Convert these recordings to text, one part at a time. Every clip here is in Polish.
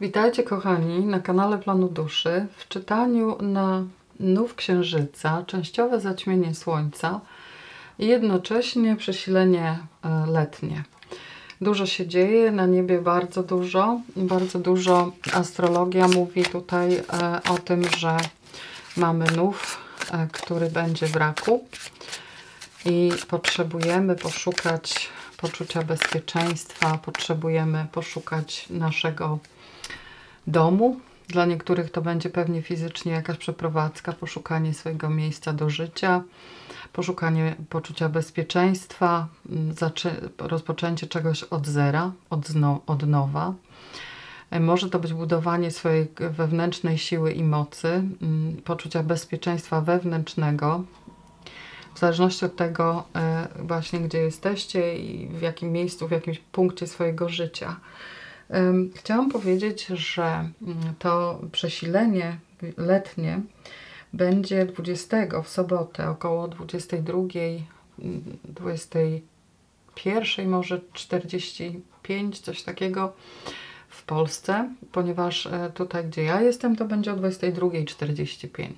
Witajcie kochani na kanale Planu Duszy w czytaniu na nów księżyca, częściowe zaćmienie słońca i jednocześnie przesilenie e, letnie. Dużo się dzieje na niebie, bardzo dużo, bardzo dużo. Astrologia mówi tutaj e, o tym, że mamy nów, e, który będzie w raku i potrzebujemy poszukać poczucia bezpieczeństwa, potrzebujemy poszukać naszego domu. Dla niektórych to będzie pewnie fizycznie jakaś przeprowadzka, poszukanie swojego miejsca do życia, poszukanie poczucia bezpieczeństwa, rozpoczęcie czegoś od zera, od, od nowa. E, może to być budowanie swojej wewnętrznej siły i mocy, poczucia bezpieczeństwa wewnętrznego, w zależności od tego e, właśnie, gdzie jesteście i w jakim miejscu, w jakimś punkcie swojego życia. Chciałam powiedzieć, że mm, to przesilenie letnie będzie 20 w sobotę około 22, 21, mm, może 45, coś takiego w Polsce, ponieważ e, tutaj, gdzie ja jestem, to będzie o 22.45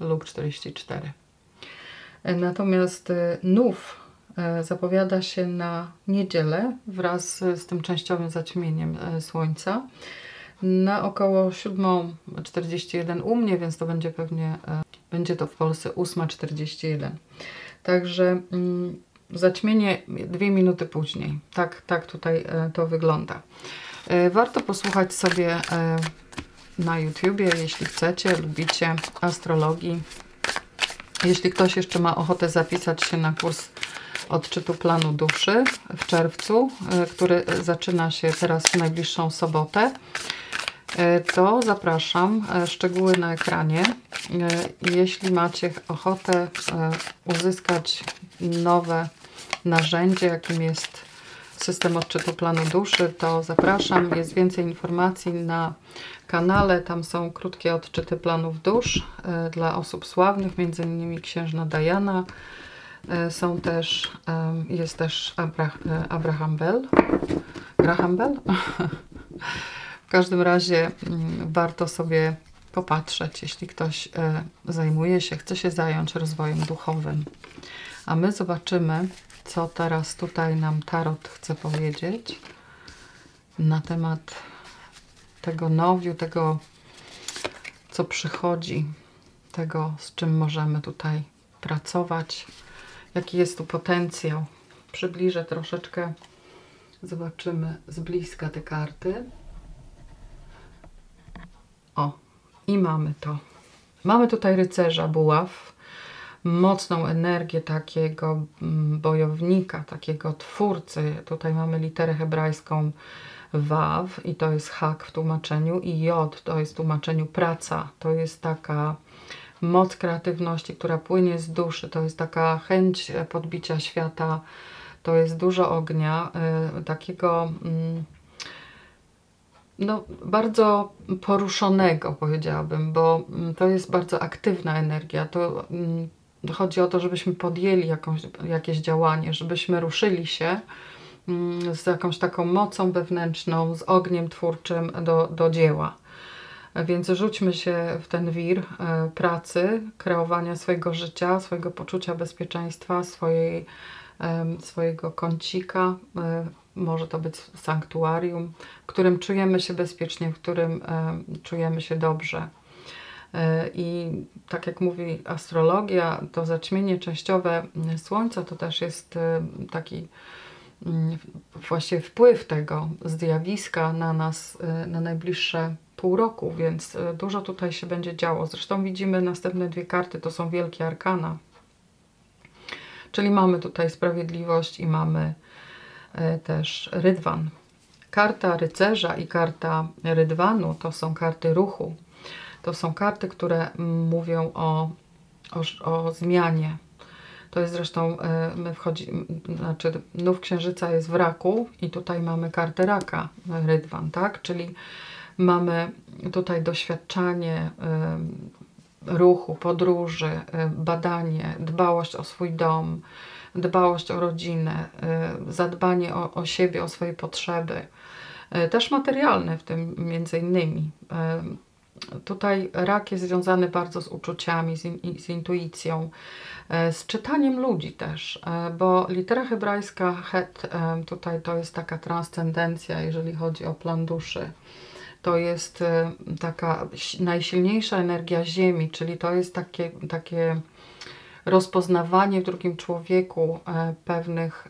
lub 44. E, natomiast e, E, zapowiada się na niedzielę wraz z tym częściowym zaćmieniem e, słońca na około 7.41 u mnie, więc to będzie pewnie, e, będzie to w Polsce 8.41. Także mm, zaćmienie dwie minuty później. Tak, tak tutaj to wygląda. Warto posłuchać sobie na YouTubie, jeśli chcecie, lubicie astrologii. Jeśli ktoś jeszcze ma ochotę zapisać się na kurs odczytu planu duszy w czerwcu, e, który zaczyna się teraz w najbliższą sobotę, e, to zapraszam. E, szczegóły na ekranie. Jeśli macie ochotę uzyskać nowe narzędzie, jakim jest system odczytu planu duszy, to zapraszam. Jest więcej informacji na kanale. Tam są krótkie odczyty planów dusz dla osób sławnych, między innymi księżna Diana, E, są też, jest też e, Abraham Bell. Graham Bell? w każdym razie mm, warto sobie popatrzeć, jeśli ktoś e, zajmuje się, chce się zająć rozwojem duchowym. A my zobaczymy, co teraz tutaj nam Tarot chce powiedzieć na temat tego nowiu, tego, co przychodzi, tego, z czym możemy tutaj pracować jaki jest tu potencjał. Przybliżę troszeczkę, zobaczymy z bliska te karty. O, i mamy to. Mamy tutaj rycerza buław, mocną energię takiego mm, bojownika, takiego twórcy. Tutaj mamy literę hebrajską Waw i to jest hak w tłumaczeniu i Jod to jest w tłumaczeniu praca. To jest taka moc kreatywności, która płynie z duszy. To jest taka chęć podbicia świata, to jest dużo ognia, y, takiego mm, no, bardzo poruszonego, powiedziałabym, bo mm, to jest bardzo aktywna energia. To mm, chodzi o to, żebyśmy podjęli jakąś, jakieś działanie, żebyśmy ruszyli się z jakąś taką mocą wewnętrzną, z ogniem twórczym do, do dzieła. Więc rzućmy się w ten wir e, pracy, kreowania swojego życia, swojego poczucia bezpieczeństwa, swojej, swojego kącika. E, może to być sanktuarium, w którym czujemy się bezpiecznie, w którym czujemy się dobrze. E, I tak jak mówi astrologia, to zaćmienie częściowe Słońca to też jest taki mm, właśnie wpływ tego zjawiska na nas na najbliższe pół roku, więc e, dużo tutaj się będzie działo. Zresztą widzimy następne dwie karty, to są wielkie arkana. Czyli mamy tutaj sprawiedliwość i mamy e, też rydwan. Karta rycerza i karta rydwanu to są karty ruchu. To są karty, które mówią o, o, o zmianie. To jest zresztą, e, my wchodzi, znaczy nów księżyca jest w raku i tutaj mamy kartę raka, rydwan, tak? Czyli Mamy tutaj doświadczanie ruchu, podróży, badanie, dbałość o swój dom, dbałość o rodzinę, zadbanie o, o siebie, o swoje potrzeby. też materialne w tym między innymi. Tutaj rak jest związany bardzo z uczuciami, z, in, z intuicją, z czytaniem ludzi też, bo litera hebrajska het tutaj to jest taka transcendencja, jeżeli chodzi o plan duszy to jest e, taka najsilniejsza energia Ziemi, czyli to jest takie, takie rozpoznawanie w drugim człowieku e, pewnych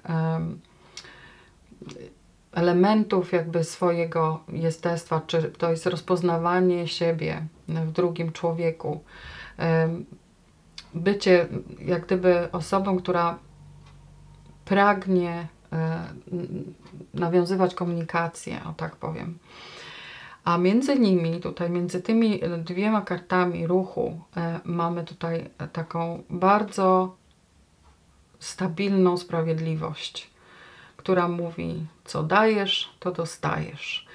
elementów jakby swojego jestestwa, czy to jest rozpoznawanie siebie w drugim człowieku. Bycie jak gdyby osobą, która pragnie e, nawiązywać komunikację, o tak powiem. A między nimi, tutaj między tymi dwiema kartami ruchu e, mamy tutaj taką bardzo stabilną sprawiedliwość, która mówi, co dajesz, to dostajesz.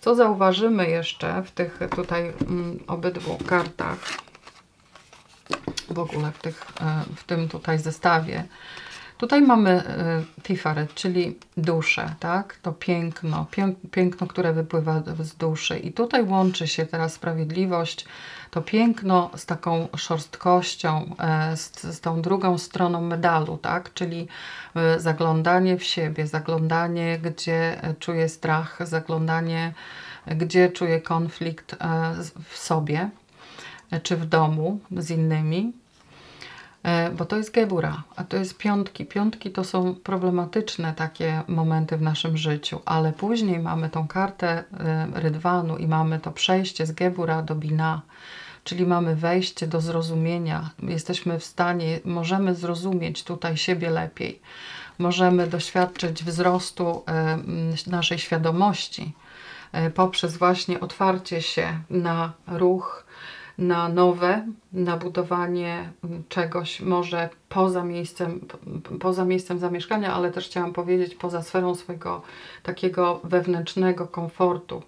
Co zauważymy jeszcze w tych tutaj mm, obydwu kartach, w ogóle w, tych, e, w tym tutaj zestawie, Tutaj mamy y, Tifaret, czyli duszę, tak? To piękno, piękno, które wypływa z duszy. I tutaj łączy się teraz sprawiedliwość, to piękno z taką szorstkością, e, z, z tą drugą stroną medalu, tak? Czyli e, zaglądanie w siebie, zaglądanie, gdzie czuję strach, zaglądanie, gdzie czuję konflikt e, w sobie czy w domu z innymi bo to jest gebura, a to jest piątki. Piątki to są problematyczne takie momenty w naszym życiu, ale później mamy tą kartę e, rydwanu i mamy to przejście z gebura do bina, czyli mamy wejście do zrozumienia. Jesteśmy w stanie, możemy zrozumieć tutaj siebie lepiej. Możemy doświadczyć wzrostu e, naszej świadomości poprzez właśnie otwarcie się na ruch, na nowe, na budowanie czegoś może poza miejscem, poza miejscem zamieszkania, ale też chciałam powiedzieć poza sferą swojego takiego wewnętrznego komfortu.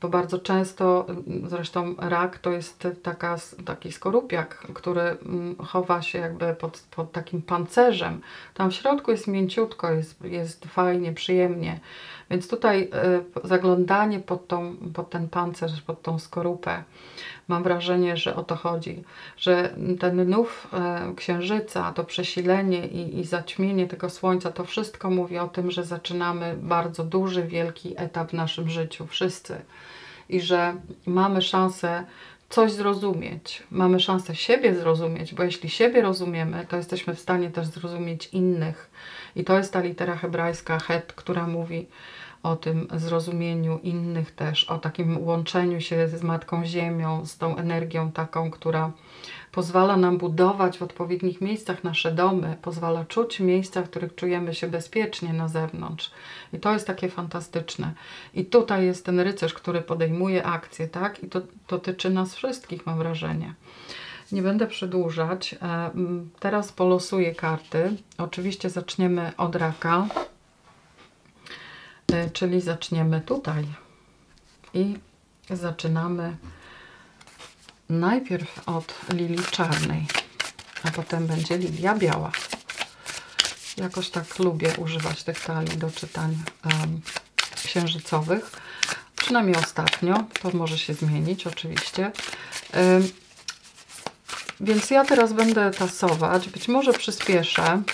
Bo bardzo często, zresztą rak to jest taka, taki skorupiak, który mm, chowa się jakby pod, pod takim pancerzem. Tam w środku jest mięciutko, jest, jest fajnie, przyjemnie. Więc tutaj y, zaglądanie pod, tą, pod ten pancerz, pod tą skorupę, Mam wrażenie, że o to chodzi, że ten nów e, księżyca, to przesilenie i, i zaćmienie tego słońca, to wszystko mówi o tym, że zaczynamy bardzo duży, wielki etap w naszym życiu, wszyscy. I że mamy szansę coś zrozumieć, mamy szansę siebie zrozumieć, bo jeśli siebie rozumiemy, to jesteśmy w stanie też zrozumieć innych. I to jest ta litera hebrajska het, która mówi, o tym zrozumieniu innych też, o takim łączeniu się z Matką Ziemią, z tą energią taką, która pozwala nam budować w odpowiednich miejscach nasze domy, pozwala czuć miejsca, w których czujemy się bezpiecznie na zewnątrz. I to jest takie fantastyczne. I tutaj jest ten rycerz, który podejmuje akcję, tak? I to dotyczy nas wszystkich, mam wrażenie. Nie będę przedłużać. E, teraz polosuję karty. Oczywiście zaczniemy od raka. E, czyli zaczniemy tutaj i zaczynamy najpierw od lilii czarnej, a potem będzie lilia biała. Jakoś tak lubię używać tych talii do czytań um, księżycowych. Przynajmniej ostatnio, to może się zmienić oczywiście. Um, więc ja teraz będę tasować. Być może przyspieszę mm,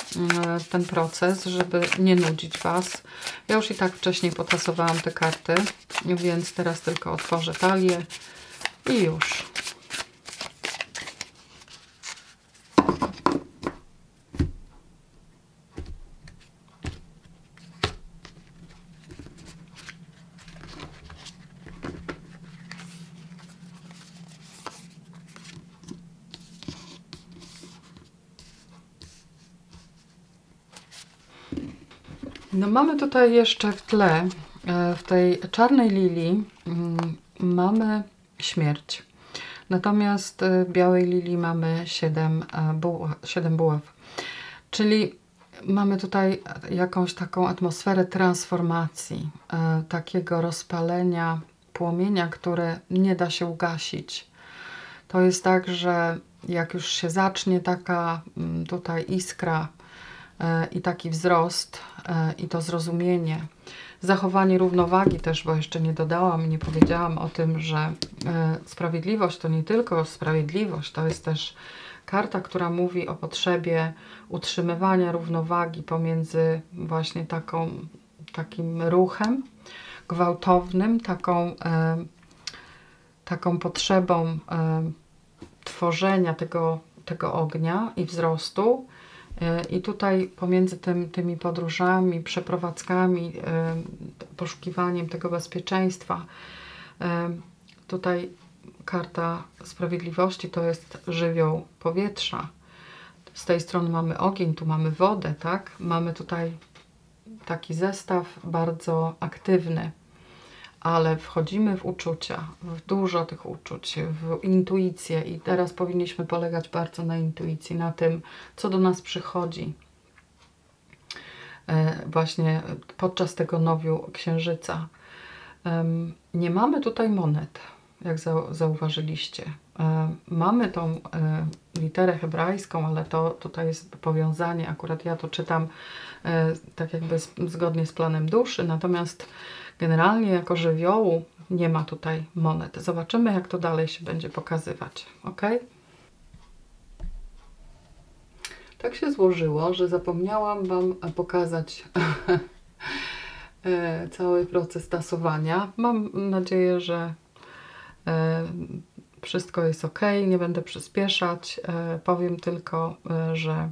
ten proces, żeby nie nudzić Was. Ja już i tak wcześniej potasowałam te karty, więc teraz tylko otworzę talię i już. Mamy tutaj jeszcze w tle, e, w tej czarnej lilii mm, mamy śmierć. Natomiast e, w białej lilii mamy 7, 7 e, buław. Czyli mamy tutaj jakąś taką atmosferę transformacji, takiego rozpalenia płomienia, które nie da się ugasić. To jest tak, że jak już się zacznie taka mm, tutaj iskra i taki wzrost e, i to zrozumienie zachowanie równowagi też, bo jeszcze nie dodałam, nie powiedziałam o tym, że e, sprawiedliwość to nie tylko sprawiedliwość, to jest też karta, która mówi o potrzebie utrzymywania równowagi pomiędzy właśnie taką, takim ruchem gwałtownym, taką, e, taką potrzebą e, tworzenia tego, tego ognia i wzrostu. E, I tutaj pomiędzy tym, tymi podróżami, przeprowadzkami, e, poszukiwaniem tego bezpieczeństwa, e, tutaj karta sprawiedliwości to jest żywioł powietrza. Z tej strony mamy ogień, tu mamy wodę, tak? Mamy tutaj taki zestaw bardzo aktywny, ale wchodzimy w uczucia, w dużo tych uczuć, w intuicję i teraz powinniśmy polegać bardzo na intuicji, na tym, co do nas przychodzi. E, właśnie podczas tego nowiu księżyca. Nie mamy tutaj monet jak zauważyliście. E, mamy tą e, literę hebrajską, ale to tutaj jest powiązanie, akurat ja to czytam tak jakby zgodnie z planem duszy, natomiast generalnie jako żywiołu nie ma tutaj monet. Zobaczymy, jak to dalej się będzie pokazywać. Ok? Tak się złożyło, że zapomniałam Wam pokazać cały proces tasowania. Mam nadzieję, że E, wszystko jest ok, nie będę przyspieszać. E, powiem tylko, e, że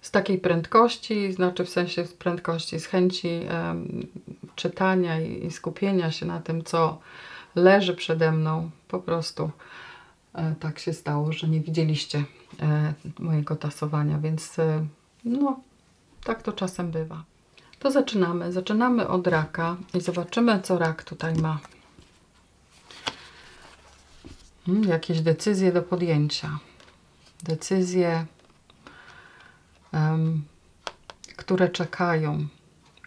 z takiej prędkości, znaczy w sensie z prędkości, z chęci czytania i skupienia się na tym, co leży przede mną, po prostu tak się stało, że nie widzieliście mojego tasowania, więc no, tak to czasem bywa. To zaczynamy. Zaczynamy od raka i zobaczymy, co rak tutaj ma. Hmm, jakieś decyzje do podjęcia. Decyzje, um, które czekają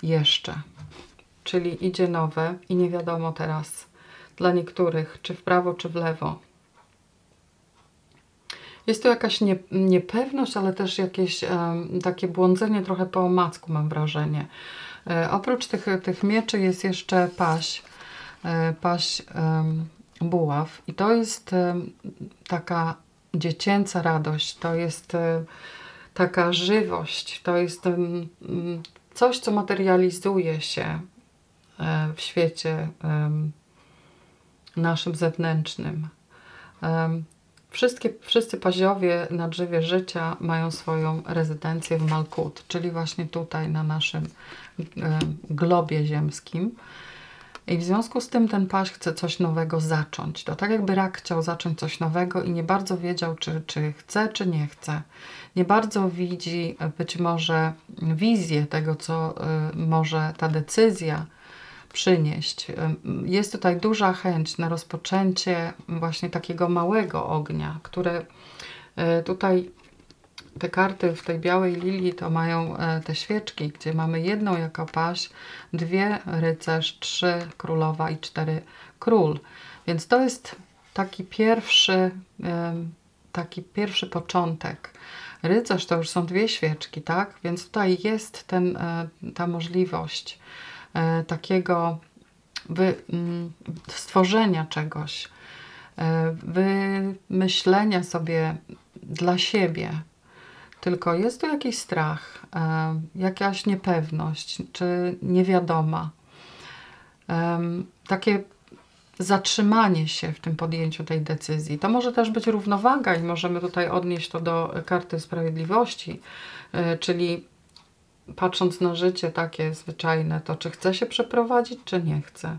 jeszcze. Czyli idzie nowe i nie wiadomo teraz dla niektórych, czy w prawo, czy w lewo. Jest to jakaś nie, niepewność, ale też jakieś um, takie błądzenie trochę po omacku, mam wrażenie. E, oprócz tych, tych mieczy jest jeszcze paś. E, paś um, buław i to jest taka dziecięca radość, to jest taka żywość, to jest coś, co materializuje się e, w świecie naszym zewnętrznym. Wszystkie, wszyscy paziowie na drzewie życia mają swoją rezydencję w Malkut, czyli właśnie tutaj na naszym globie ziemskim. I w związku z tym ten paś chce coś nowego zacząć. To tak jakby rak chciał zacząć coś nowego i nie bardzo wiedział, czy, czy chce, czy nie chce. Nie bardzo widzi e, być może wizję tego, co y, może ta decyzja przynieść. Jest tutaj duża chęć na rozpoczęcie właśnie takiego małego ognia, które y, tutaj te karty w tej białej lilii to mają e, te świeczki, gdzie mamy jedną jako paś, dwie rycerz, trzy królowa i cztery król. Więc to jest taki pierwszy, taki pierwszy początek. Rycerz to już są dwie świeczki, tak? Więc tutaj jest ten, e, ta możliwość e, takiego wy, mm, stworzenia czegoś, wymyślenia sobie dla siebie tylko jest tu jakiś strach, e, jakaś niepewność, czy niewiadoma. E, takie zatrzymanie się w tym podjęciu tej decyzji. To może też być równowaga i możemy tutaj odnieść to do karty sprawiedliwości, e, czyli patrząc na życie takie zwyczajne, to czy chcę się przeprowadzić, czy nie chcę.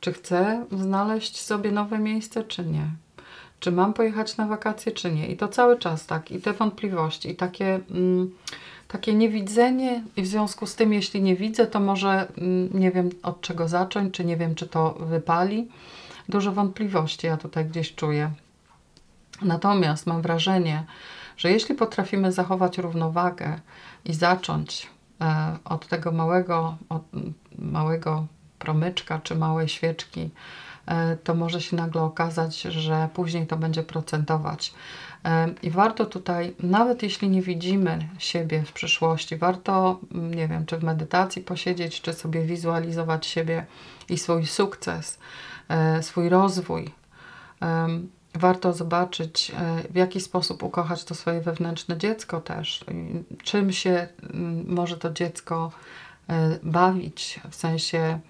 Czy chcę znaleźć sobie nowe miejsce, czy nie czy mam pojechać na wakacje, czy nie. I to cały czas tak, i te wątpliwości, i takie, mm, takie niewidzenie, i w związku z tym, jeśli nie widzę, to może mm, nie wiem od czego zacząć, czy nie wiem, czy to wypali. Dużo wątpliwości ja tutaj gdzieś czuję. Natomiast mam wrażenie, że jeśli potrafimy zachować równowagę i zacząć od tego małego, od małego promyczka czy małej świeczki, e, to może się nagle okazać, że później to będzie procentować. E, I warto tutaj, nawet jeśli nie widzimy siebie w przyszłości, warto, nie wiem, czy w medytacji posiedzieć, czy sobie wizualizować siebie i swój sukces, e, swój rozwój. Warto zobaczyć, w jaki sposób ukochać to swoje wewnętrzne dziecko też, czym się mm, może to dziecko bawić, w sensie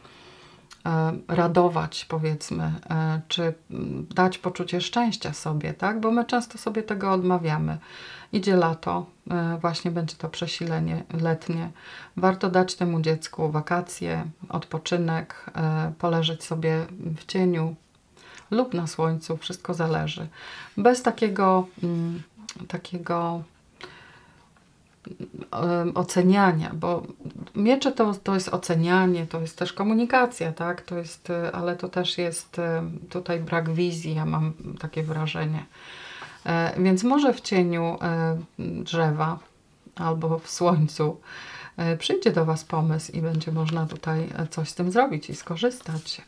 E, radować, powiedzmy, e, czy dać poczucie szczęścia sobie, tak? Bo my często sobie tego odmawiamy. Idzie lato, e, właśnie będzie to przesilenie letnie. Warto dać temu dziecku wakacje, odpoczynek, poleżeć sobie w cieniu lub na słońcu, wszystko zależy. Bez takiego, mm, takiego oceniania, bo miecze to, to jest ocenianie, to jest też komunikacja, tak? To jest, e, ale to też jest e, tutaj brak wizji, ja mam takie wrażenie. E, więc może w cieniu drzewa albo w słońcu przyjdzie do Was pomysł i będzie można tutaj coś z tym zrobić i skorzystać.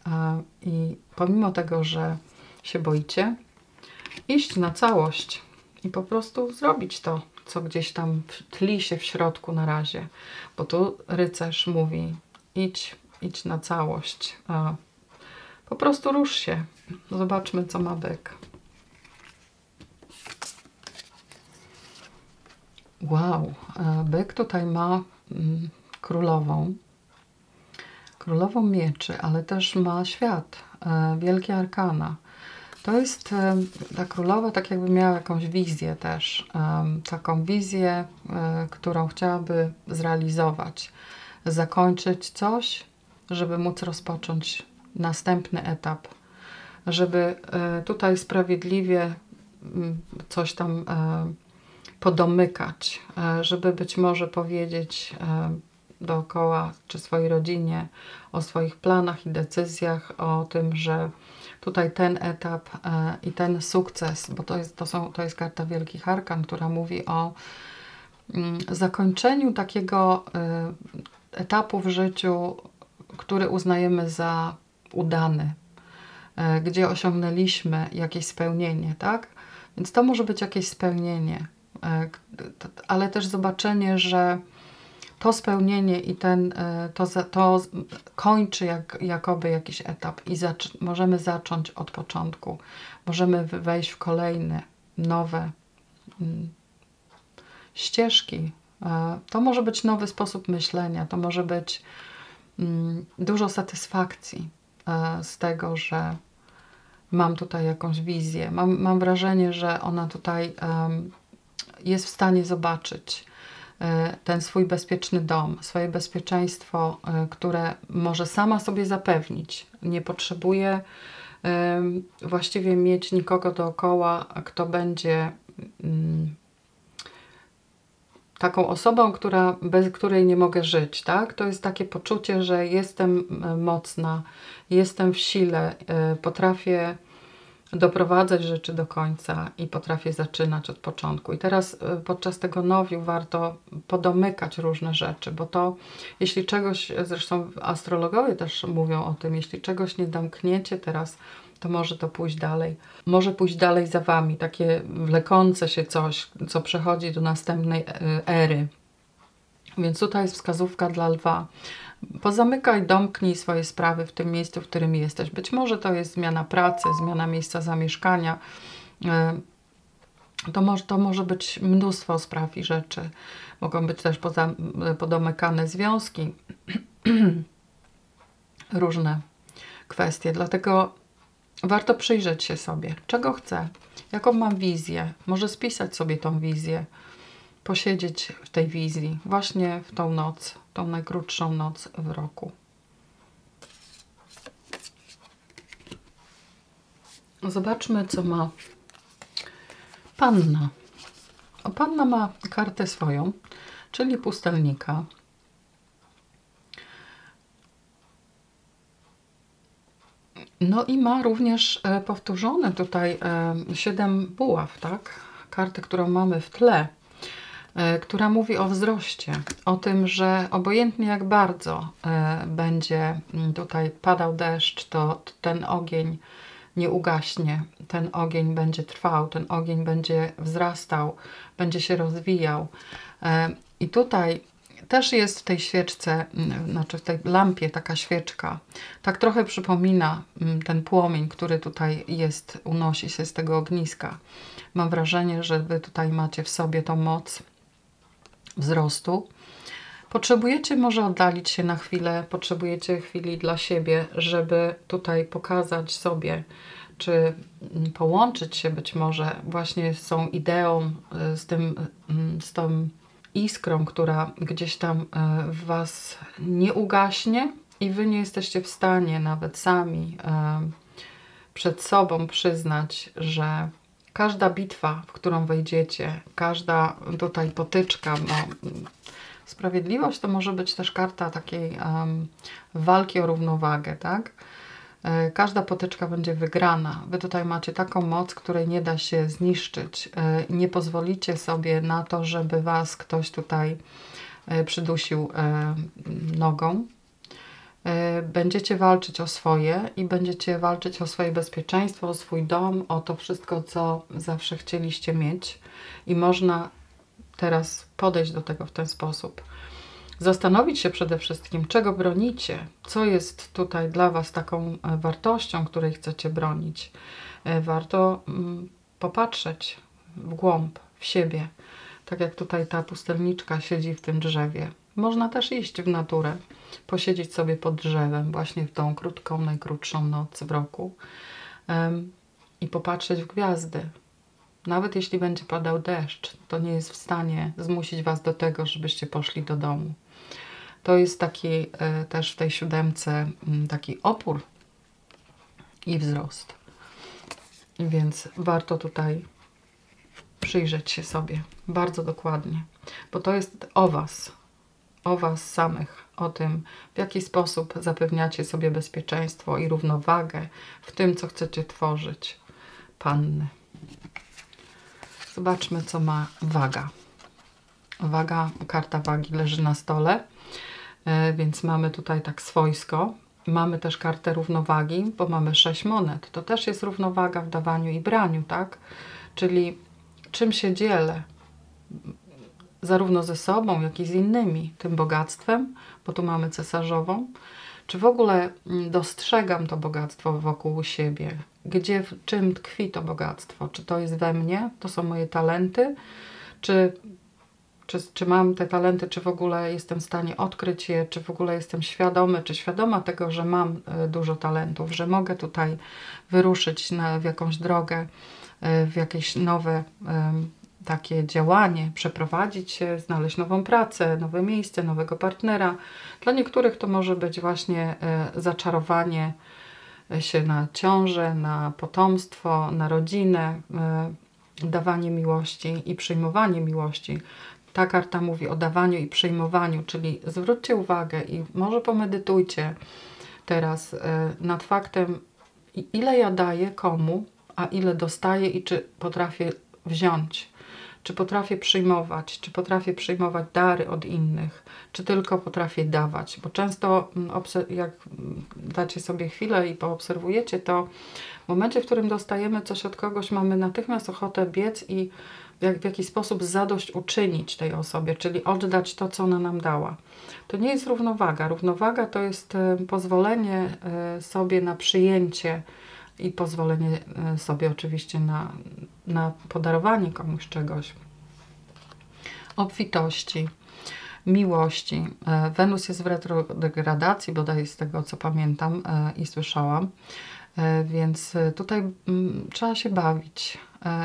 I pomimo tego, że się boicie, iść na całość i po prostu zrobić to co gdzieś tam tli się w środku na razie. Bo tu rycerz mówi idź, idź na całość. Po prostu rusz się. Zobaczmy, co ma byk. Wow, e, byk tutaj ma królową. Królową mieczy, ale też ma świat, e, wielkie arkana. To jest ta królowa tak jakby miała jakąś wizję też, taką wizję, e, którą chciałaby zrealizować, zakończyć coś, żeby móc rozpocząć następny etap, żeby e, tutaj sprawiedliwie coś tam e, podomykać, żeby być może powiedzieć dookoła, czy swojej rodzinie, o swoich planach i decyzjach, o tym, że tutaj ten etap e, i ten sukces, bo to jest, to, są, to jest karta Wielkich Arkan, która mówi o mm, zakończeniu takiego e, etapu w życiu, który uznajemy za udany, e, gdzie osiągnęliśmy jakieś spełnienie, tak? Więc to może być jakieś spełnienie, ale też zobaczenie, że to spełnienie i ten, e, to, to kończy jak, jakoby jakiś etap i zac możemy zacząć od początku. Możemy wejść w kolejne, nowe mm, ścieżki. E, to może być nowy sposób myślenia, to może być mm, dużo satysfakcji e, z tego, że mam tutaj jakąś wizję. Mam, mam wrażenie, że ona tutaj jest w stanie zobaczyć E, ten swój bezpieczny dom, swoje bezpieczeństwo, e, które może sama sobie zapewnić. Nie potrzebuje właściwie mieć nikogo dookoła, kto będzie mm, taką osobą, która, bez której nie mogę żyć. Tak? To jest takie poczucie, że jestem e, mocna, jestem w sile, potrafię doprowadzać rzeczy do końca i potrafię zaczynać od początku. I teraz y, podczas tego nowiu warto podomykać różne rzeczy, bo to, jeśli czegoś, zresztą astrologowie też mówią o tym, jeśli czegoś nie domkniecie teraz, to może to pójść dalej. Może pójść dalej za Wami, takie wlekące się coś, co przechodzi do następnej y, ery. Więc tutaj jest wskazówka dla lwa, Pozamykaj, domknij swoje sprawy w tym miejscu, w którym jesteś. Być może to jest zmiana pracy, zmiana miejsca zamieszkania. E, to może, to może być mnóstwo spraw i rzeczy. Mogą być też poza, podomykane związki, różne kwestie. Dlatego warto przyjrzeć się sobie, czego chcę, jaką mam wizję. Może spisać sobie tą wizję, posiedzieć w tej wizji właśnie w tą noc tą najkrótszą noc w roku. Zobaczmy, co ma panna. O, panna ma kartę swoją, czyli pustelnika. No i ma również e, powtórzone tutaj e, siedem buław, tak? Kartę, którą mamy w tle. Która mówi o wzroście, o tym, że obojętnie jak bardzo będzie mm, tutaj padał deszcz, to ten ogień nie ugaśnie, ten ogień będzie trwał, ten ogień będzie wzrastał, będzie się rozwijał. I tutaj też jest w tej świeczce, mm, znaczy w tej lampie taka świeczka. Tak trochę przypomina mm, ten płomień, który tutaj jest, unosi się z tego ogniska. Mam wrażenie, że Wy tutaj macie w sobie tą moc wzrostu. Potrzebujecie może oddalić się na chwilę, potrzebujecie chwili dla siebie, żeby tutaj pokazać sobie, czy mm, połączyć się być może właśnie z tą ideą, z tym, z tą iskrą, która gdzieś tam e, w Was nie ugaśnie i Wy nie jesteście w stanie nawet sami e, przed sobą przyznać, że każda bitwa, w którą wejdziecie, każda tutaj potyczka, bo sprawiedliwość to może być też karta takiej um, walki o równowagę, tak? E, każda potyczka będzie wygrana. Wy tutaj macie taką moc, której nie da się zniszczyć. E, nie pozwolicie sobie na to, żeby was ktoś tutaj e, przydusił nogą. Będziecie walczyć o swoje i będziecie walczyć o swoje bezpieczeństwo, o swój dom, o to wszystko, co zawsze chcieliście mieć. I można teraz podejść do tego w ten sposób zastanowić się przede wszystkim, czego bronicie, co jest tutaj dla Was taką e, wartością, której chcecie bronić. E, warto mm, popatrzeć w głąb, w siebie, tak jak tutaj ta pustelniczka siedzi w tym drzewie. Można też iść w naturę, posiedzieć sobie pod drzewem, właśnie w tą krótką, najkrótszą noc w roku um, i popatrzeć w gwiazdy. Nawet jeśli będzie padał deszcz, to nie jest w stanie zmusić Was do tego, żebyście poszli do domu. To jest taki e, też w tej siódemce mm, taki opór i wzrost. Więc warto tutaj przyjrzeć się sobie bardzo dokładnie, bo to jest o Was, o Was samych, o tym, w jaki sposób zapewniacie sobie bezpieczeństwo i równowagę w tym, co chcecie tworzyć. Panny. Zobaczmy, co ma waga. Waga, karta wagi leży na stole. E, więc mamy tutaj tak swojsko. Mamy też kartę równowagi, bo mamy sześć monet. To też jest równowaga w dawaniu i braniu, tak? Czyli czym się dzielę, zarówno ze sobą, jak i z innymi, tym bogactwem, bo tu mamy cesarzową, czy w ogóle mm, dostrzegam to bogactwo wokół siebie, gdzie, w czym tkwi to bogactwo, czy to jest we mnie, to są moje talenty, czy czy, czy mam te talenty, czy w ogóle jestem w stanie odkryć je, czy w ogóle jestem świadomy, czy świadoma tego, że mam e, dużo talentów, że mogę tutaj wyruszyć na, w jakąś drogę, e, w jakieś nowe takie działanie, przeprowadzić się, znaleźć nową pracę, nowe miejsce, nowego partnera. Dla niektórych to może być właśnie e, zaczarowanie się na ciążę, na potomstwo, na rodzinę, dawanie miłości i przyjmowanie miłości ta karta mówi o dawaniu i przyjmowaniu, czyli zwróćcie uwagę i może pomedytujcie teraz e, nad faktem, ile ja daję komu, a ile dostaję i czy potrafię wziąć, czy potrafię przyjmować, czy potrafię przyjmować dary od innych, czy tylko potrafię dawać, bo często mm, jak dacie sobie chwilę i poobserwujecie to, w momencie, w którym dostajemy coś od kogoś, mamy natychmiast ochotę biec i jak, w jakiś sposób zadość uczynić tej osobie, czyli oddać to, co ona nam dała. To nie jest równowaga. Równowaga to jest e, pozwolenie e, sobie na przyjęcie i pozwolenie e, sobie oczywiście na, na podarowanie komuś czegoś. Obfitości, miłości. Wenus jest w retrogradacji, bodaj z tego co pamiętam i słyszałam. Więc tutaj mm, trzeba się bawić,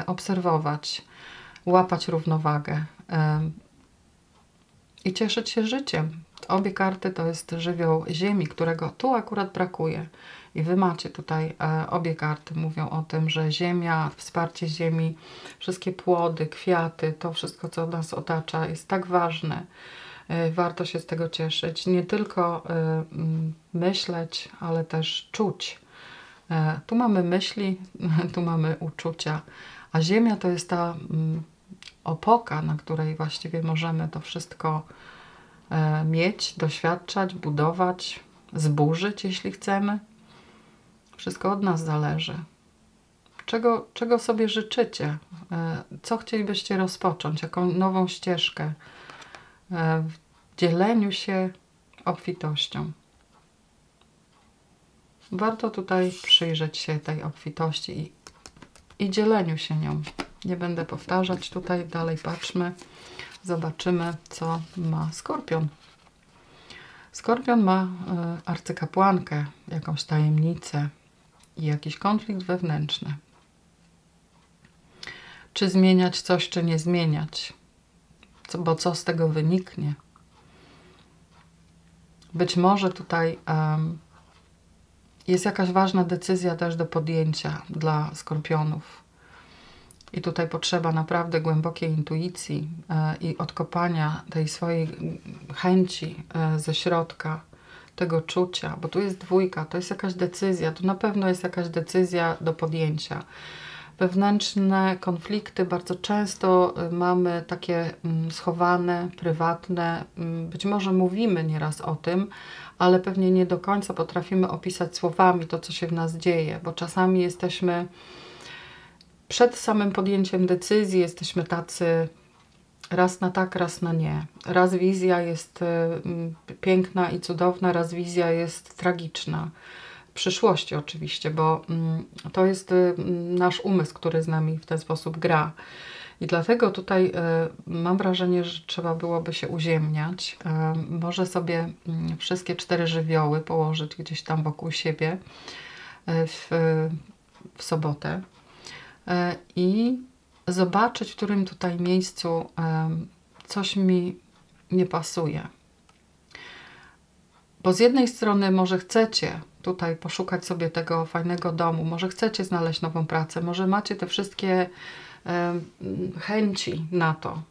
obserwować, łapać równowagę i cieszyć się życiem. Obie karty to jest żywioł ziemi, którego tu akurat brakuje. I wy macie tutaj e, obie karty, mówią o tym, że ziemia, wsparcie ziemi, wszystkie płody, kwiaty, to wszystko, co nas otacza, jest tak ważne. E, warto się z tego cieszyć. Nie tylko e, myśleć, ale też czuć. Tu mamy myśli, tu mamy uczucia, a ziemia to jest ta opoka, na której właściwie możemy to wszystko mieć, doświadczać, budować, zburzyć, jeśli chcemy. Wszystko od nas zależy. Czego, czego sobie życzycie? E, co chcielibyście rozpocząć? Jaką nową ścieżkę e, w dzieleniu się obfitością? Warto tutaj przyjrzeć się tej obfitości i, i dzieleniu się nią. Nie będę powtarzać tutaj, dalej patrzmy, zobaczymy, co ma skorpion. Skorpion ma y, arcykapłankę, jakąś tajemnicę i jakiś konflikt wewnętrzny. Czy zmieniać coś, czy nie zmieniać? Co, bo co z tego wyniknie? Być może tutaj um, jest jakaś ważna decyzja też do podjęcia dla skorpionów. I tutaj potrzeba naprawdę głębokiej intuicji e, i odkopania tej swojej chęci e, ze środka, tego czucia, bo tu jest dwójka, to jest jakaś decyzja, tu na pewno jest jakaś decyzja do podjęcia. Wewnętrzne konflikty bardzo często e, mamy takie mm, schowane, prywatne, mm, być może mówimy nieraz o tym, ale pewnie nie do końca potrafimy opisać słowami to, co się w nas dzieje, bo czasami jesteśmy przed samym podjęciem decyzji, jesteśmy tacy raz na tak, raz na nie. Raz wizja jest y, piękna i cudowna, raz wizja jest tragiczna. W przyszłości oczywiście, bo y, to jest y, nasz umysł, który z nami w ten sposób gra. I dlatego tutaj y, mam wrażenie, że trzeba byłoby się uziemniać. Może sobie y, wszystkie cztery żywioły położyć gdzieś tam wokół siebie w, w sobotę i zobaczyć, w którym tutaj miejscu coś mi nie pasuje. Bo z jednej strony może chcecie tutaj poszukać sobie tego fajnego domu, może chcecie znaleźć nową pracę, może macie te wszystkie chęci na to,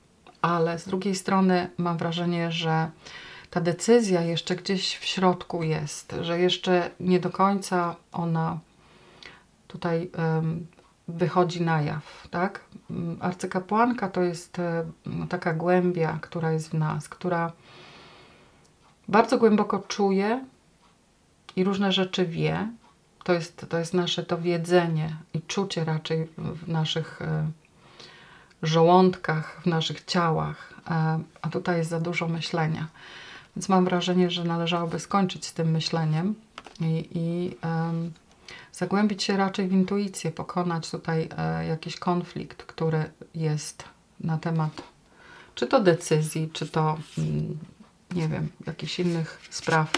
ale z drugiej strony mam wrażenie, że ta decyzja jeszcze gdzieś w środku jest, że jeszcze nie do końca ona tutaj wychodzi na jaw, tak? Arcykapłanka to jest um, taka głębia, która jest w nas, która bardzo głęboko czuje i różne rzeczy wie. To jest, to jest nasze to wiedzenie i czucie raczej w naszych um, żołądkach, w naszych ciałach, e, a tutaj jest za dużo myślenia. Więc mam wrażenie, że należałoby skończyć z tym myśleniem i, i zagłębić się raczej w intuicję, pokonać tutaj e, jakiś konflikt, który jest na temat czy to decyzji, czy to mm, nie wiem, jakichś innych spraw.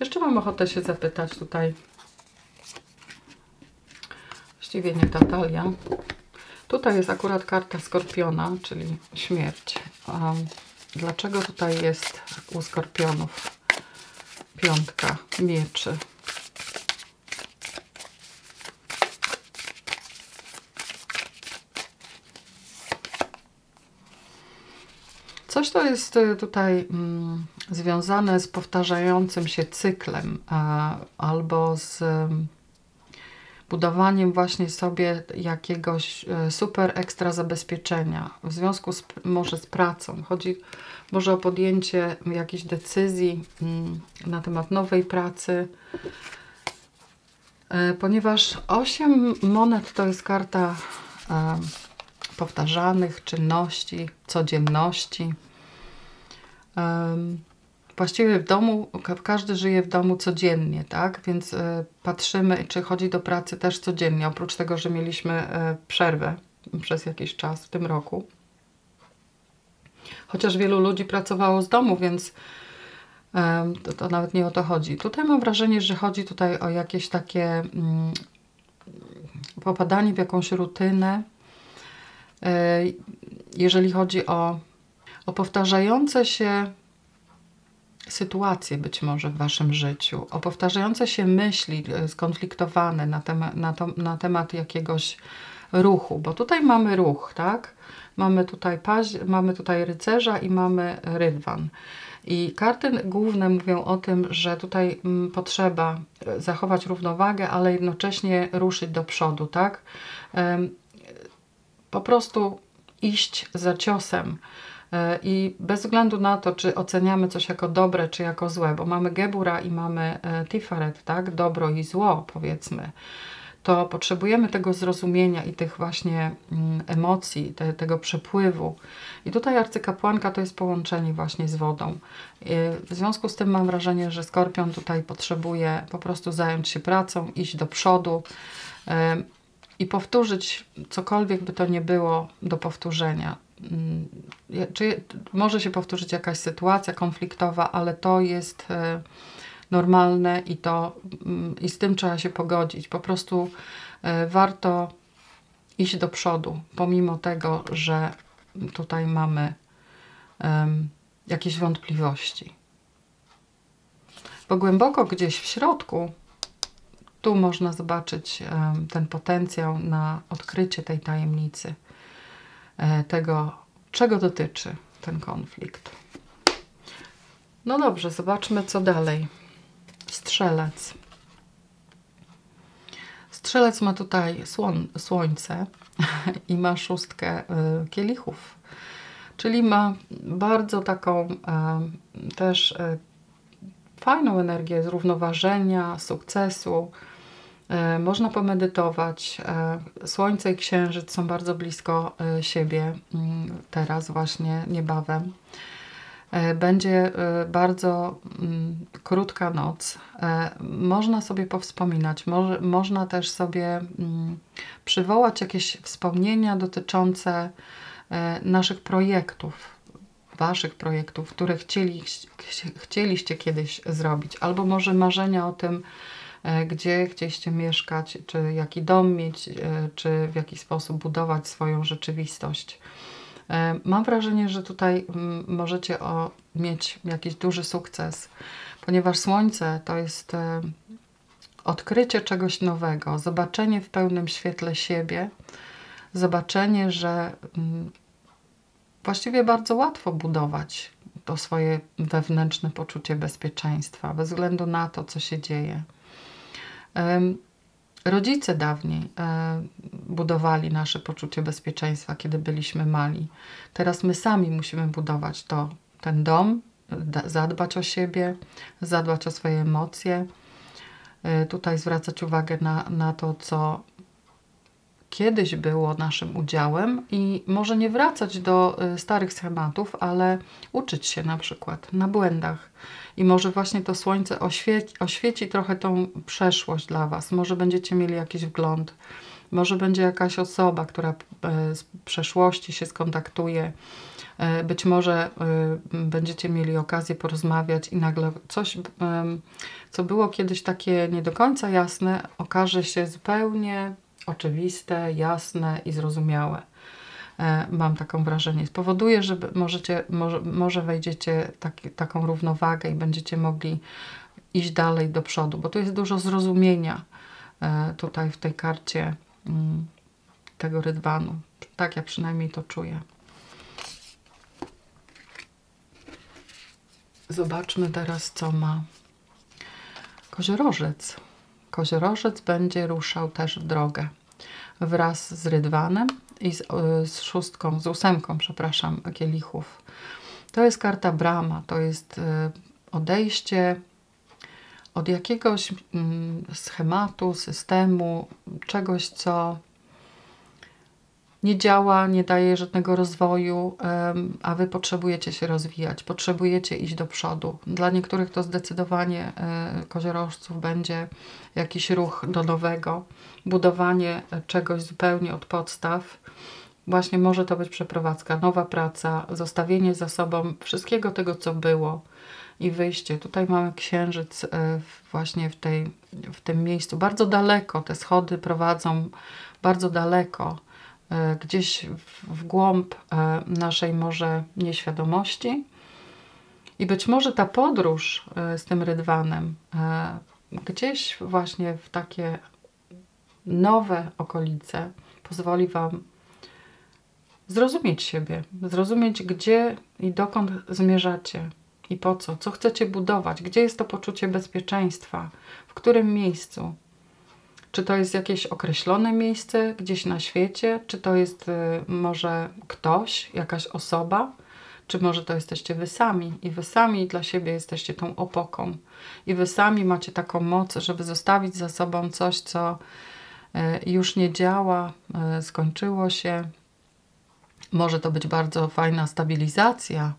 Jeszcze mam ochotę się zapytać tutaj, właściwie nie ta talia, Tutaj jest akurat karta Skorpiona, czyli śmierć. Um, dlaczego tutaj jest u Skorpionów piątka mieczy? Coś to jest y, tutaj mm, związane z powtarzającym się cyklem albo z budowaniem właśnie sobie jakiegoś e, super ekstra zabezpieczenia. W związku z, może z pracą. Chodzi może o podjęcie jakiejś decyzji mm, na temat nowej pracy, e, ponieważ 8 monet to jest karta e, powtarzanych czynności, codzienności właściwie w domu, każdy żyje w domu codziennie, tak? Więc y, patrzymy, czy chodzi do pracy też codziennie, oprócz tego, że mieliśmy y, przerwę przez jakiś czas w tym roku. Chociaż wielu ludzi pracowało z domu, więc to, to, nawet nie o to chodzi. Tutaj mam wrażenie, że chodzi tutaj o jakieś takie mm, popadanie w jakąś rutynę. Jeżeli chodzi o, o powtarzające się sytuacje być może w Waszym życiu, o powtarzające się myśli e, skonfliktowane na, temat, na, na temat jakiegoś ruchu, bo tutaj mamy ruch, tak? Mamy tutaj, mamy tutaj rycerza i mamy rydwan. I karty główne mówią o tym, że tutaj mm, potrzeba e, zachować równowagę, ale jednocześnie ruszyć do przodu, tak? Po prostu iść za ciosem. E, I bez względu na to, czy oceniamy coś jako dobre, czy jako złe, bo mamy Gebura i mamy e, Tiferet, tak? Dobro i zło, powiedzmy to potrzebujemy tego zrozumienia i tych właśnie mm, emocji, te, tego przepływu. I tutaj arcykapłanka to jest połączenie właśnie z wodą. W związku z tym mam wrażenie, że skorpion tutaj potrzebuje po prostu zająć się pracą, iść do przodu i powtórzyć cokolwiek by to nie było do powtórzenia. Mm, czy może się powtórzyć jakaś sytuacja konfliktowa, ale to jest e, normalne i to mm, i z tym trzeba się pogodzić. Po prostu e, warto iść do przodu, pomimo tego, że tutaj mamy um, jakieś wątpliwości. Bo głęboko gdzieś w środku tu można zobaczyć um, ten potencjał na odkrycie tej tajemnicy, tego, czego dotyczy ten konflikt. No dobrze, zobaczmy co dalej. Strzelec. Strzelec ma tutaj słon, słońce i ma szóstkę y, kielichów, czyli ma bardzo taką y, też fajną energię zrównoważenia, sukcesu. Można pomedytować. Słońce i księżyc są bardzo blisko siebie mm, teraz, właśnie niebawem. E, będzie e, bardzo mm, krótka noc. E, można sobie powspominać, można też sobie mm, przywołać jakieś wspomnienia dotyczące naszych projektów, Waszych projektów, które chcieli, chcieliście kiedyś zrobić, albo może marzenia o tym, gdzie chcieliście mieszkać, czy jaki dom mieć, czy w jaki sposób budować swoją rzeczywistość. E, mam wrażenie, że tutaj mm, możecie o, mieć jakiś duży sukces, ponieważ Słońce to jest e, odkrycie czegoś nowego, zobaczenie w pełnym świetle siebie, zobaczenie, że mm, właściwie bardzo łatwo budować to swoje wewnętrzne poczucie bezpieczeństwa, bez względu na to, co się dzieje. Rodzice dawniej e, budowali nasze poczucie bezpieczeństwa, kiedy byliśmy mali. Teraz my sami musimy budować to, ten dom, zadbać o siebie, zadbać o swoje emocje. E, tutaj zwracać uwagę na, na to, co kiedyś było naszym udziałem i może nie wracać do e, starych schematów, ale uczyć się na przykład na błędach i może właśnie to słońce oświeci, oświeci trochę tą przeszłość dla Was. Może będziecie mieli jakiś wgląd, może będzie jakaś osoba, która e, z przeszłości się skontaktuje. E, być może będziecie mieli okazję porozmawiać i nagle coś, co było kiedyś takie nie do końca jasne, okaże się zupełnie oczywiste, jasne i zrozumiałe. E, mam taką wrażenie. Spowoduje, że możecie, może, może wejdziecie taki, taką równowagę i będziecie mogli iść dalej do przodu, bo tu jest dużo zrozumienia e, tutaj w tej karcie mm, tego rydwanu. Tak ja przynajmniej to czuję. Zobaczmy teraz, co ma koziorożec. Koziorożec będzie ruszał też w drogę wraz z rydwanem i z, e, z szóstką, z ósemką, przepraszam, kielichów. To jest karta brama, to jest e, odejście od jakiegoś mm, schematu, systemu, czegoś, co nie działa, nie daje żadnego rozwoju, a Wy potrzebujecie się rozwijać, potrzebujecie iść do przodu. Dla niektórych to zdecydowanie e, koziorożców będzie jakiś ruch do nowego, budowanie czegoś zupełnie od podstaw. Właśnie może to być przeprowadzka, nowa praca, zostawienie za sobą wszystkiego tego, co było i wyjście. Tutaj mamy księżyc e, właśnie w, tej, w tym miejscu. Bardzo daleko te schody prowadzą, bardzo daleko E, gdzieś w głąb e, naszej może nieświadomości. I być może ta podróż e, z tym rydwanem gdzieś właśnie w takie nowe okolice pozwoli Wam zrozumieć siebie, zrozumieć gdzie i dokąd zmierzacie i po co, co chcecie budować, gdzie jest to poczucie bezpieczeństwa, w którym miejscu. Czy to jest jakieś określone miejsce gdzieś na świecie? Czy to jest y, może ktoś, jakaś osoba? Czy może to jesteście wy sami i wy sami dla siebie jesteście tą opoką i wy sami macie taką moc, żeby zostawić za sobą coś, co y, już nie działa, y, skończyło się. Może to być bardzo fajna stabilizacja,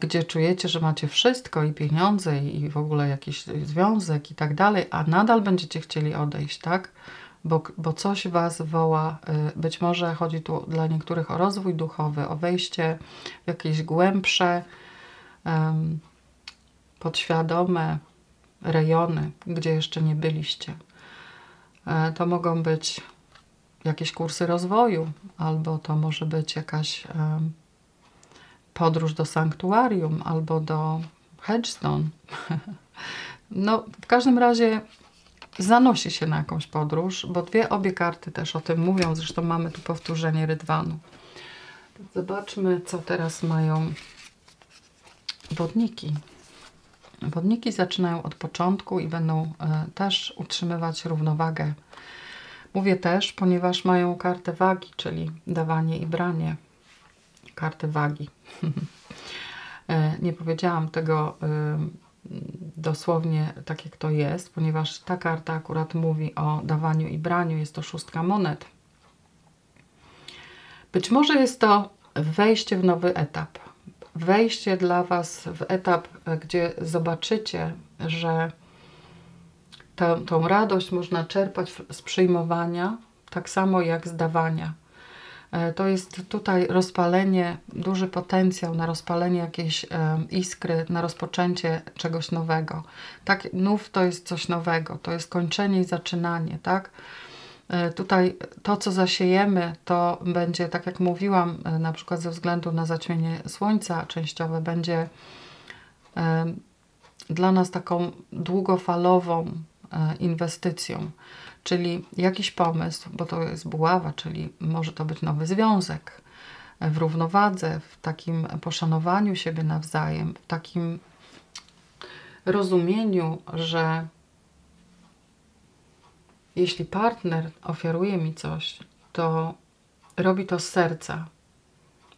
gdzie czujecie, że macie wszystko i pieniądze i w ogóle jakiś związek i tak dalej, a nadal będziecie chcieli odejść, tak? Bo, bo coś Was woła, e, być może chodzi tu dla niektórych o rozwój duchowy, o wejście w jakieś głębsze, um, podświadome rejony, gdzie jeszcze nie byliście. E, to mogą być jakieś kursy rozwoju, albo to może być jakaś um, podróż do sanktuarium albo do Hedgestone. no, w każdym razie zanosi się na jakąś podróż, bo dwie obie karty też o tym mówią. Zresztą mamy tu powtórzenie rydwanu. Zobaczmy, co teraz mają wodniki. Wodniki zaczynają od początku i będą e, też utrzymywać równowagę. Mówię też, ponieważ mają kartę wagi, czyli dawanie i branie kartę wagi. E, nie powiedziałam tego e, dosłownie tak, jak to jest, ponieważ ta karta akurat mówi o dawaniu i braniu. Jest to szóstka monet. Być może jest to wejście w nowy etap. Wejście dla Was w etap, gdzie zobaczycie, że tą radość można czerpać z przyjmowania, tak samo jak z dawania. E, to jest tutaj rozpalenie, duży potencjał na rozpalenie jakiejś iskry, na rozpoczęcie czegoś nowego. Tak, nów to jest coś nowego, to jest kończenie i zaczynanie, tak? E, tutaj to, co zasiejemy, to będzie, tak jak mówiłam, e, na przykład ze względu na zaćmienie słońca częściowe, będzie dla nas taką długofalową inwestycją czyli jakiś pomysł, bo to jest buława, czyli może to być nowy związek w równowadze, w takim poszanowaniu siebie nawzajem, w takim rozumieniu, że jeśli partner ofiaruje mi coś, to robi to z serca.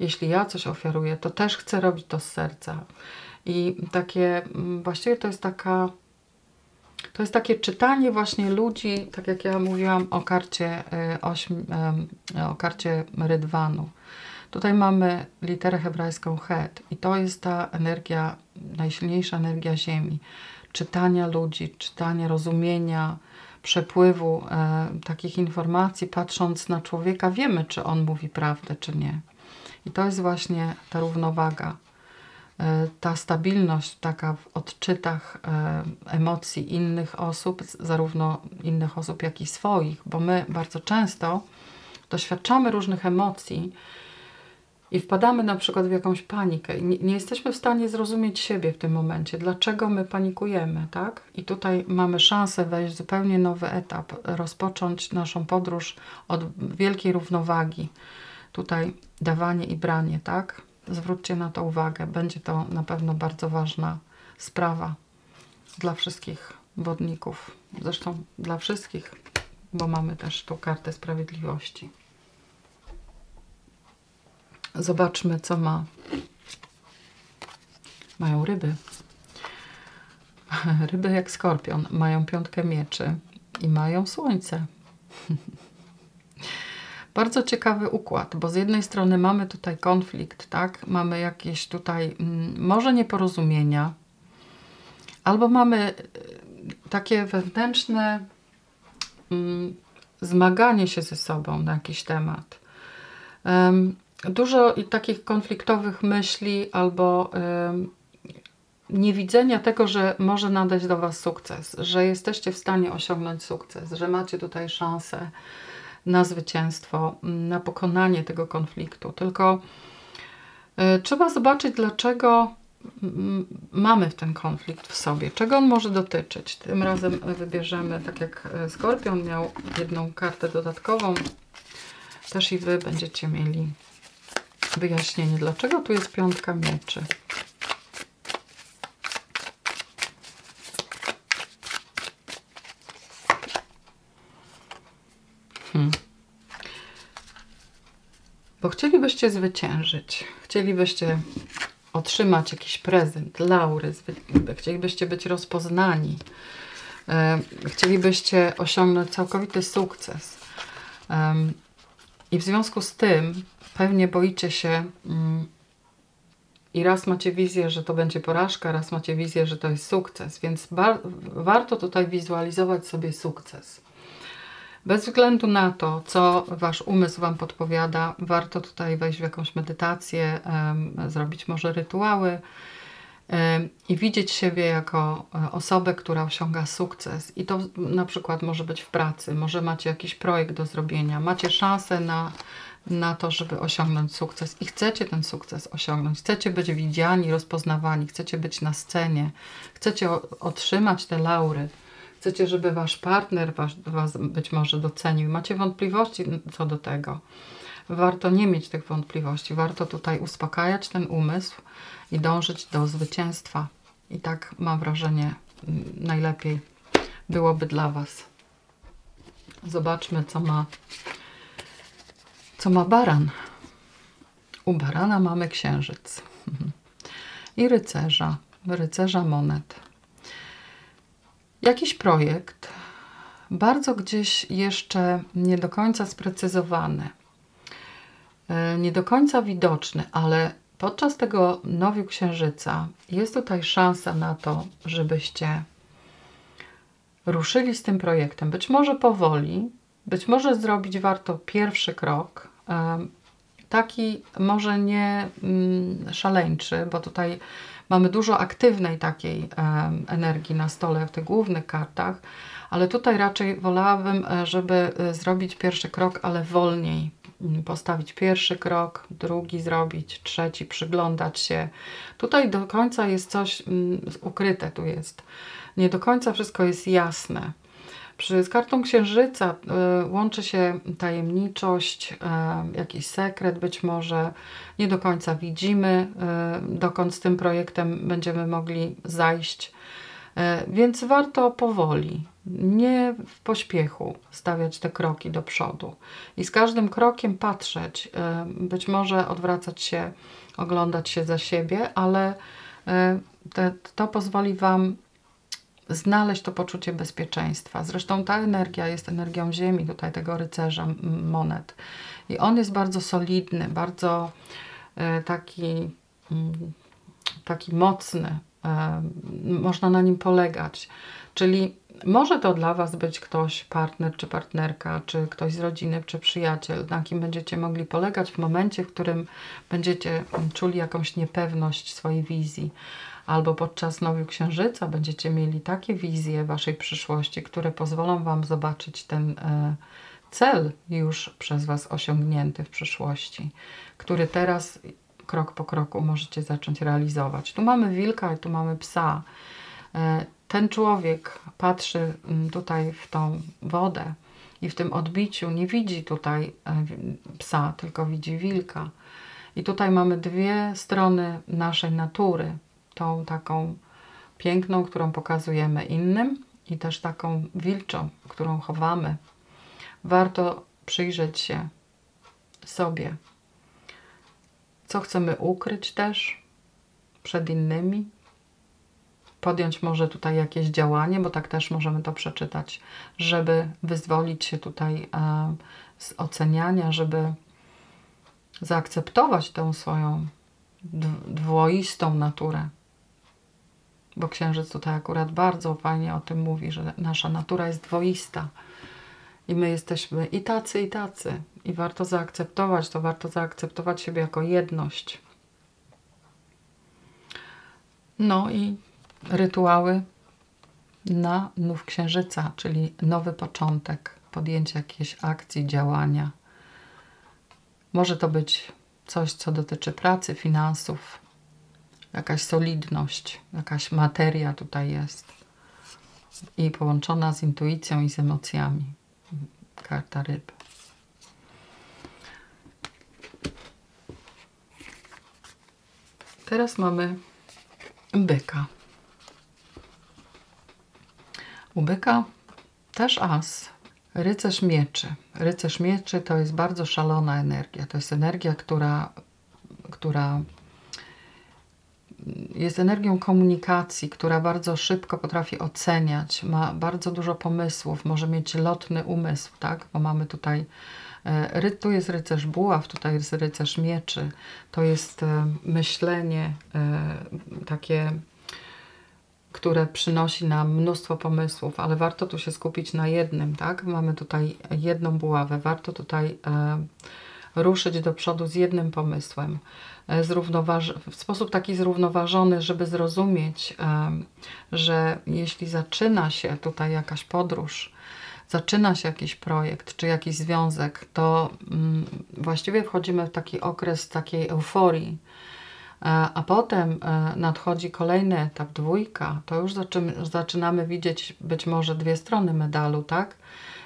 Jeśli ja coś ofiaruję, to też chcę robić to z serca. I takie, mm, właściwie to jest taka to jest takie czytanie właśnie ludzi, tak jak ja mówiłam o karcie, y, ośm, o karcie Rydwanu. Tutaj mamy literę hebrajską Het i to jest ta energia, najsilniejsza energia Ziemi. Czytania ludzi, czytania, rozumienia, przepływu e, takich informacji, patrząc na człowieka, wiemy, czy on mówi prawdę, czy nie. I to jest właśnie ta równowaga. E, ta stabilność taka w odczytach e, emocji innych osób, zarówno innych osób, jak i swoich, bo my bardzo często doświadczamy różnych emocji i wpadamy na przykład w jakąś panikę nie, nie, jesteśmy w stanie zrozumieć siebie w tym momencie, dlaczego my panikujemy, tak? I tutaj mamy szansę wejść w zupełnie nowy etap, rozpocząć naszą podróż od wielkiej równowagi. Tutaj dawanie i branie, tak? Zwróćcie na to uwagę. Będzie to na pewno bardzo ważna sprawa dla wszystkich wodników. Zresztą dla wszystkich, bo mamy też tą kartę sprawiedliwości. Zobaczmy, co ma. Mają ryby. Ryby jak skorpion. Mają piątkę mieczy i mają słońce. Bardzo ciekawy układ, bo z jednej strony mamy tutaj konflikt, tak? Mamy jakieś tutaj mm, może nieporozumienia, albo mamy e, takie wewnętrzne mm, zmaganie się ze sobą na jakiś temat. Dużo takich konfliktowych myśli albo niewidzenia tego, że może nadejść do Was sukces, że jesteście w stanie osiągnąć sukces, że macie tutaj szansę na zwycięstwo, na pokonanie tego konfliktu. Tylko y, trzeba zobaczyć, dlaczego mamy ten konflikt w sobie, czego on może dotyczyć. Tym razem wybierzemy, tak jak e, Skorpion miał jedną kartę dodatkową, też i Wy będziecie mieli wyjaśnienie, dlaczego tu jest piątka mieczy. Hmm. Bo chcielibyście zwyciężyć, chcielibyście otrzymać jakiś prezent, laury, chcielibyście być rozpoznani, chcielibyście osiągnąć całkowity sukces. I w związku z tym pewnie boicie się mm, i raz macie wizję, że to będzie porażka, raz macie wizję, że to jest sukces, więc warto tutaj wizualizować sobie sukces. Bez względu na to, co Wasz umysł Wam podpowiada, warto tutaj wejść w jakąś medytację, zrobić może rytuały i widzieć siebie jako e, osobę, która osiąga sukces. I to na przykład może być w pracy, może macie jakiś projekt do zrobienia, macie szansę na, na to, żeby osiągnąć sukces i chcecie ten sukces osiągnąć, chcecie być widziani, rozpoznawani, chcecie być na scenie, chcecie otrzymać te laury chcecie, żeby wasz partner was, was być może docenił, macie wątpliwości co do tego, warto nie mieć tych wątpliwości. Warto tutaj uspokajać ten umysł i dążyć do zwycięstwa. I tak mam wrażenie, najlepiej byłoby dla Was. Zobaczmy, co ma, co ma baran. U barana mamy księżyc i rycerza, rycerza monet jakiś projekt, bardzo gdzieś jeszcze nie do końca sprecyzowany, e, nie do końca widoczny, ale podczas tego nowiu księżyca jest tutaj szansa na to, żebyście ruszyli z tym projektem. Być może powoli, być może zrobić warto pierwszy krok, e, taki może nie mm, szaleńczy, bo tutaj Mamy dużo aktywnej takiej energii na stole w tych głównych kartach, ale tutaj raczej wolałabym, e, żeby e, zrobić pierwszy krok, ale wolniej. Mm, postawić pierwszy krok, drugi zrobić, trzeci, przyglądać się. Tutaj do końca jest coś mm, ukryte, tu jest. Nie do końca wszystko jest jasne. Przy, z kartą księżyca y, łączy się tajemniczość, y, jakiś sekret być może. Nie do końca widzimy, y, dokąd z tym projektem będziemy mogli zajść. Więc warto powoli, nie w pośpiechu stawiać te kroki do przodu. I z każdym krokiem patrzeć, być może odwracać się, oglądać się za siebie, ale te, to pozwoli Wam znaleźć to poczucie bezpieczeństwa. Zresztą ta energia jest energią Ziemi, tutaj tego rycerza monet. I on jest bardzo solidny, bardzo e, taki, mm, taki mocny. E, można na nim polegać. Czyli może to dla Was być ktoś, partner czy partnerka, czy ktoś z rodziny, czy przyjaciel, na kim będziecie mogli polegać w momencie, w którym będziecie czuli jakąś niepewność swojej wizji albo podczas nowiu księżyca będziecie mieli takie wizje waszej przyszłości, które pozwolą wam zobaczyć ten e, cel już przez was osiągnięty w przyszłości, który teraz krok po kroku możecie zacząć realizować. Tu mamy wilka i tu mamy psa. E, ten człowiek patrzy mm, tutaj w tą wodę i w tym odbiciu nie widzi tutaj e, psa, tylko widzi wilka. I tutaj mamy dwie strony naszej natury tą taką piękną, którą pokazujemy innym i też taką wilczą, którą chowamy. Warto przyjrzeć się sobie, co chcemy ukryć też przed innymi, podjąć może tutaj jakieś działanie, bo tak też możemy to przeczytać, żeby wyzwolić się tutaj e, z oceniania, żeby zaakceptować tę swoją dwoistą naturę bo księżyc tutaj akurat bardzo fajnie o tym mówi, że nasza natura jest dwoista i my jesteśmy i tacy, i tacy. I warto zaakceptować to, warto zaakceptować siebie jako jedność. No i rytuały na nów księżyca, czyli nowy początek, podjęcie jakiejś akcji, działania. Może to być coś, co dotyczy pracy, finansów, jakaś solidność, jakaś materia tutaj jest i połączona z intuicją i z emocjami. Karta ryb. Teraz mamy byka. U byka też as. Rycerz mieczy. Rycerz mieczy to jest bardzo szalona energia. To jest energia, która, która jest energią komunikacji, która bardzo szybko potrafi oceniać, ma bardzo dużo pomysłów, może mieć lotny umysł, tak? Bo mamy tutaj, e, tu jest rycerz buław, tutaj jest rycerz mieczy, to jest e, myślenie e, takie które przynosi nam mnóstwo pomysłów, ale warto tu się skupić na jednym, tak? Mamy tutaj jedną buławę, warto tutaj ruszyć do przodu z jednym pomysłem, e, w sposób taki zrównoważony, żeby zrozumieć, e, że jeśli zaczyna się tutaj jakaś podróż, zaczyna się jakiś projekt czy jakiś związek, to mm, właściwie wchodzimy w taki okres takiej euforii, a potem e, nadchodzi kolejny etap, dwójka, to już zaczynamy widzieć być może dwie strony medalu, tak?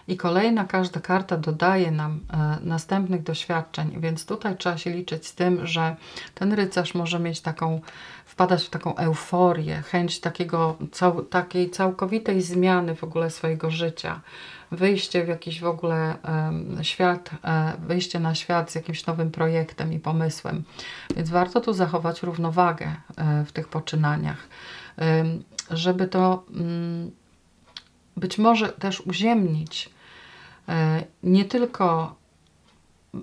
I kolejna, każda karta dodaje nam e, następnych doświadczeń, więc tutaj trzeba się liczyć z tym, że ten rycerz może mieć taką, wpadać w taką euforię, chęć takiego, cał, takiej całkowitej zmiany w ogóle swojego życia wyjście w jakiś w ogóle świat, e, wyjście na świat z jakimś nowym projektem i pomysłem. Więc warto tu zachować równowagę e, w tych poczynaniach, żeby to mm, być może też uziemnić nie tylko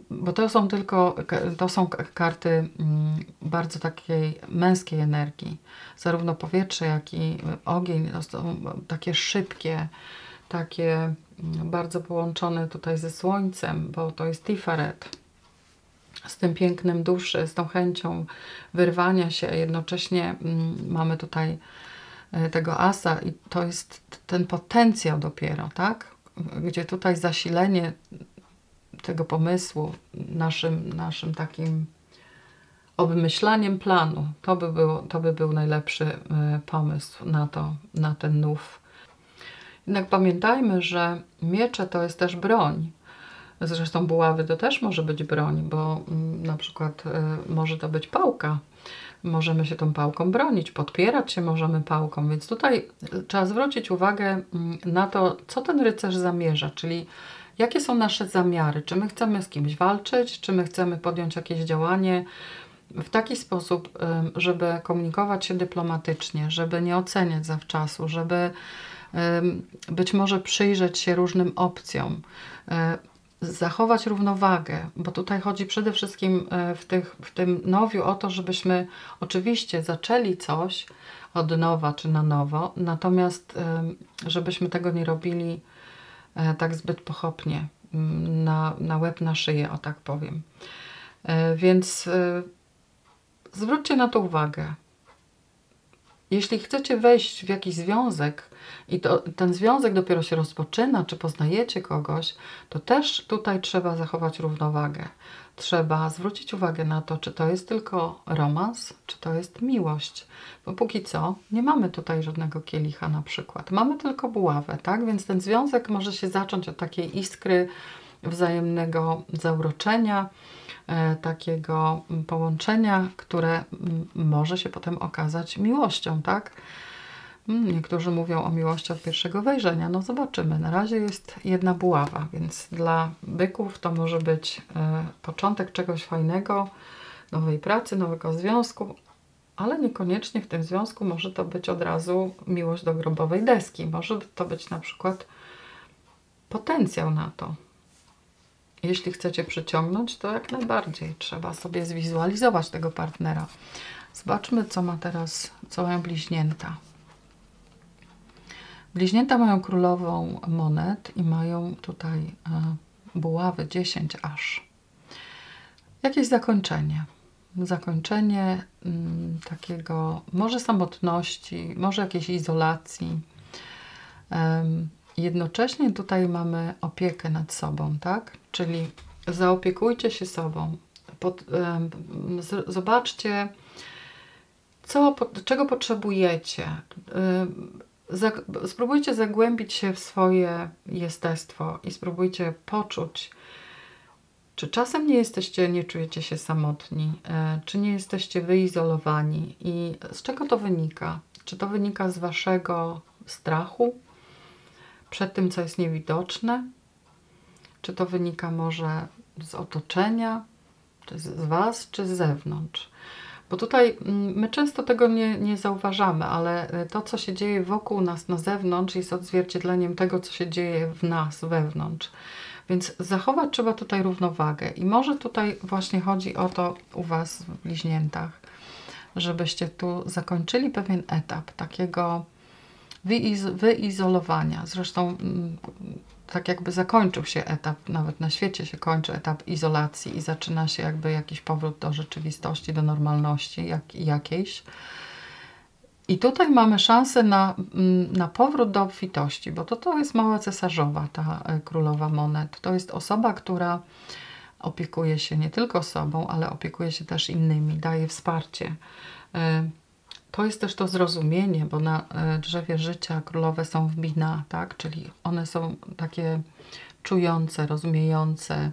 bo to są tylko, to są karty mm, bardzo takiej męskiej energii. Zarówno powietrze, jak i ogień to są takie szybkie, takie bardzo połączone tutaj ze słońcem, bo to jest Tiferet, z tym pięknem duszy, z tą chęcią wyrwania się, jednocześnie mm, mamy tutaj e, tego asa i to jest ten potencjał dopiero, tak? Gdzie tutaj zasilenie tego pomysłu naszym, naszym takim obmyślaniem planu, to by, było, to by był najlepszy e, pomysł na to, na ten nów jednak pamiętajmy, że miecze to jest też broń. Zresztą buławy to też może być broń, bo mm, na przykład y, może to być pałka. Możemy się tą pałką bronić, podpierać się możemy pałką, więc tutaj trzeba zwrócić uwagę mm, na to, co ten rycerz zamierza, czyli jakie są nasze zamiary, czy my chcemy z kimś walczyć, czy my chcemy podjąć jakieś działanie w taki sposób, żeby komunikować się dyplomatycznie, żeby nie oceniać zawczasu, żeby być może przyjrzeć się różnym opcjom, e, zachować równowagę, bo tutaj chodzi przede wszystkim e, w, tych, w tym nowiu o to, żebyśmy oczywiście zaczęli coś od nowa czy na nowo, natomiast żebyśmy tego nie robili e, tak zbyt pochopnie, na, na łeb, na szyję, o tak powiem. Więc zwróćcie na to uwagę. Jeśli chcecie wejść w jakiś związek, i to, ten związek dopiero się rozpoczyna, czy poznajecie kogoś, to też tutaj trzeba zachować równowagę. Trzeba zwrócić uwagę na to, czy to jest tylko romans, czy to jest miłość. Bo póki co nie mamy tutaj żadnego kielicha na przykład. Mamy tylko buławę, tak? Więc ten związek może się zacząć od takiej iskry wzajemnego zauroczenia, e, takiego połączenia, które może się potem okazać miłością, tak? Hmm, niektórzy mówią o miłości od pierwszego wejrzenia. No zobaczymy. Na razie jest jedna buława, więc dla byków to może być e, początek czegoś fajnego, nowej pracy, nowego związku, ale niekoniecznie w tym związku może to być od razu miłość do grobowej deski. Może to być na przykład potencjał na to. Jeśli chcecie przyciągnąć, to jak najbardziej trzeba sobie zwizualizować tego partnera. Zobaczmy, co ma teraz, co mają bliźnięta. Bliźnięta mają królową monet i mają tutaj e, buławy 10 aż. Jakieś zakończenie. Zakończenie mm, takiego może samotności, może jakiejś izolacji. Jednocześnie tutaj mamy opiekę nad sobą, tak? Czyli zaopiekujcie się sobą. Pod, zobaczcie, co, czego potrzebujecie spróbujcie zagłębić się w swoje jestestwo i spróbujcie poczuć, czy czasem nie jesteście, nie czujecie się samotni, e, czy nie jesteście wyizolowani i z czego to wynika? Czy to wynika z waszego strachu przed tym, co jest niewidoczne? czy to wynika może z otoczenia, czy z Was, czy z zewnątrz. Bo tutaj mm, my często tego nie, nie zauważamy, ale e, to, co się dzieje wokół nas na zewnątrz, jest odzwierciedleniem tego, co się dzieje w nas wewnątrz. Więc zachować trzeba tutaj równowagę. I może tutaj właśnie chodzi o to u Was w bliźniętach, żebyście tu zakończyli pewien etap takiego wyizolowania. Zresztą mm, tak jakby zakończył się etap, nawet na świecie się kończy etap izolacji i zaczyna się jakby jakiś powrót do rzeczywistości, do normalności jak, jakiejś. I tutaj mamy szansę na, mm, na powrót do obfitości, bo to, to jest mała cesarzowa, ta e, królowa monet. To jest osoba, która opiekuje się nie tylko sobą, ale opiekuje się też innymi, daje wsparcie. E, to jest też to zrozumienie, bo na e, drzewie życia królowe są w bina, tak? czyli one są takie czujące, rozumiejące.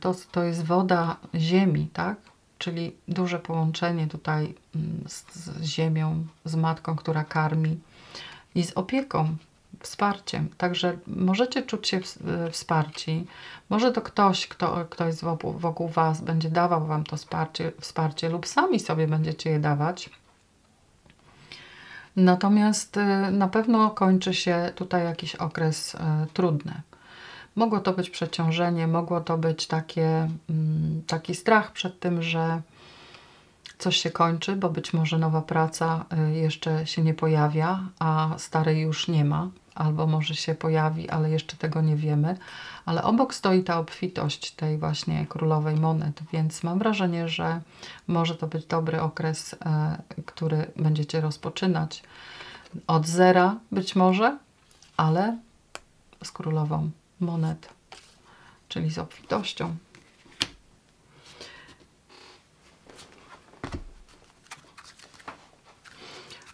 To, to jest woda ziemi, tak? czyli duże połączenie tutaj mm, z, z ziemią, z matką, która karmi i z opieką, wsparciem. Także możecie czuć się e, wsparci. Może to ktoś, kto, kto jest wokół, wokół Was, będzie dawał Wam to wsparcie, wsparcie lub sami sobie będziecie je dawać. Natomiast e, na pewno kończy się tutaj jakiś okres e, trudny. Mogło to być przeciążenie, mogło to być takie, mm, taki strach przed tym, że coś się kończy, bo być może nowa praca y, jeszcze się nie pojawia, a starej już nie ma, albo może się pojawi, ale jeszcze tego nie wiemy. Ale obok stoi ta obfitość tej właśnie królowej monet, więc mam wrażenie, że może to być dobry okres, e, który będziecie rozpoczynać od zera być może, ale z królową monet, czyli z obfitością.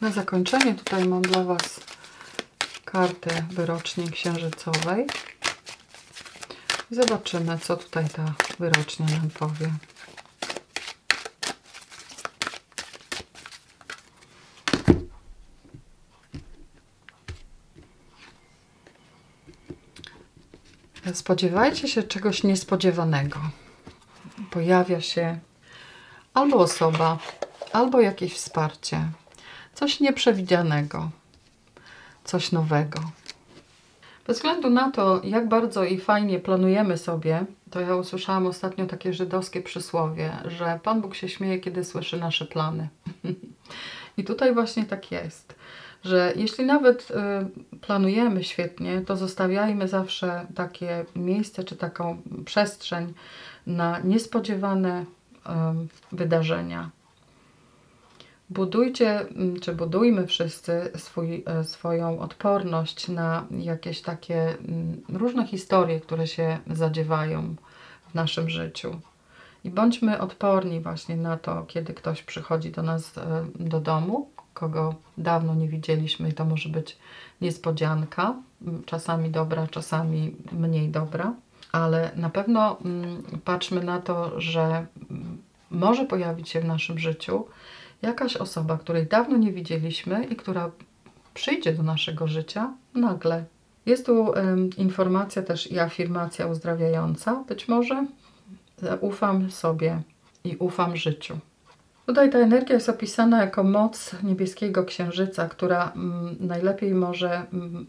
Na zakończenie tutaj mam dla Was kartę wyrocznie księżycowej. Zobaczymy, co tutaj ta wyrocznia nam powie. Spodziewajcie się czegoś niespodziewanego. Pojawia się albo osoba, albo jakieś wsparcie, coś nieprzewidzianego, coś nowego. Bez względu na to, jak bardzo i fajnie planujemy sobie, to ja usłyszałam ostatnio takie żydowskie przysłowie, że Pan Bóg się śmieje, kiedy słyszy nasze plany. I tutaj właśnie tak jest że jeśli nawet y, planujemy świetnie, to zostawiajmy zawsze takie miejsce czy taką przestrzeń na niespodziewane wydarzenia. Budujcie, mm, czy budujmy wszyscy swój, e, swoją odporność na jakieś takie mm, różne historie, które się zadziewają w naszym życiu. I bądźmy odporni właśnie na to, kiedy ktoś przychodzi do nas e, do domu, kogo dawno nie widzieliśmy i to może być niespodzianka, czasami dobra, czasami mniej dobra, ale na pewno mm, patrzmy na to, że może pojawić się w naszym życiu jakaś osoba, której dawno nie widzieliśmy i która przyjdzie do naszego życia nagle. Jest tu informacja też i afirmacja uzdrawiająca. Być może ufam sobie i ufam życiu. Tutaj ta energia jest opisana jako moc niebieskiego księżyca, która mm, najlepiej może, mm,